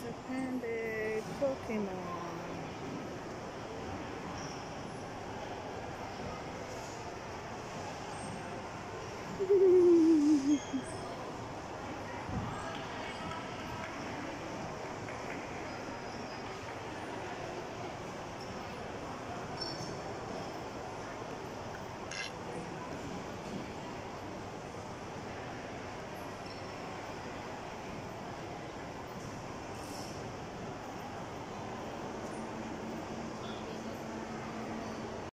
It's a Panday Pokemon. Mm-hmm.